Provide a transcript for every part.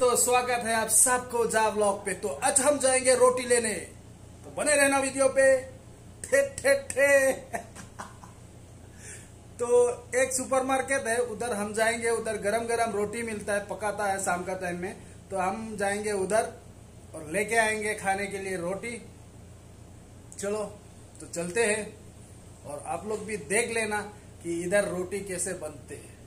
तो स्वागत है आप सबको जा ब्लॉग पे। तो आज हम जाएँगे रोटी लेने। तो बने रहना वीडियो पे। ठे ठे ठे तो एक सुपरमार्केट है, उधर हम जाएँगे, उधर गरम गरम रोटी मिलता है, पकाता है शाम का टाइम में। तो हम जाएँगे उधर और लेके आएँगे खाने के लिए रोटी। चलो तो चलते हैं और आप लोग भी देख लेना कि इधर रोटी कैसे बनते हैं।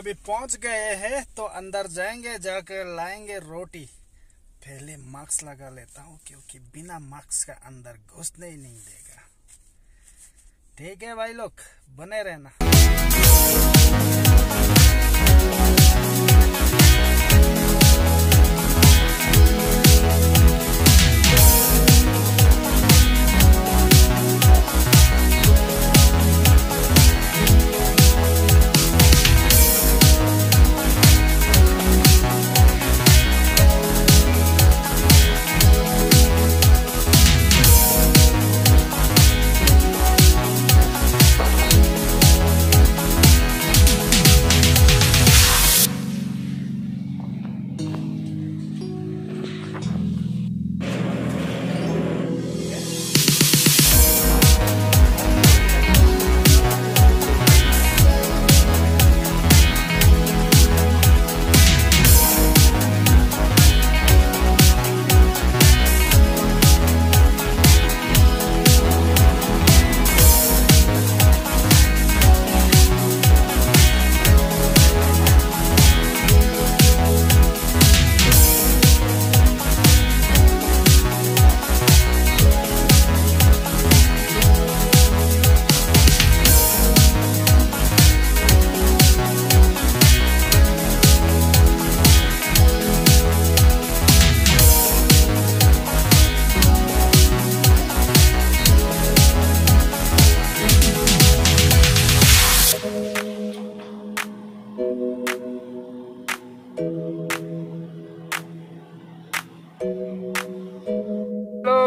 अभी पहुँच गए हैं तो अंदर जाएँगे जाकर लाएँगे रोटी। पहले मास्क लगा लेता हूँ, क्योंकि बिना मास्क का अंदर घुसने ही नहीं देगा। ठीक है भाई लोग, बने रहना।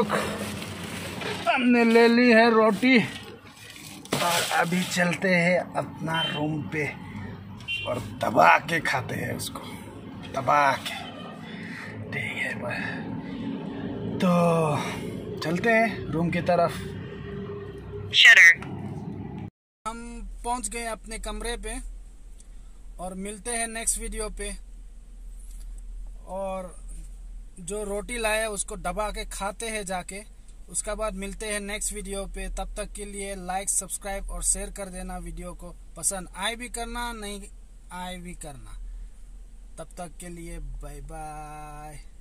लोग। हमने ले ली है रोटी। और अभी चलते हैं अपना रूम पे और दबा के खाते हैं उसको। दबा के। ठीक है बस तो चलते हैं रूम की तरफ़. हम पहुँच गए अपने कमरे पे और मिलते हैं नेक्स्ट वीडियो पे। और जो रोटी लाया उसको दबा के खाते हैं जाके। उसके बाद मिलते हैं नेक्स्ट वीडियो पे। तब तक के लिए लाइक सब्सक्राइब और शेयर कर देना वीडियो को। पसंद आए भी करना, नहीं आए भी करना। तब तक के लिए बाय बाय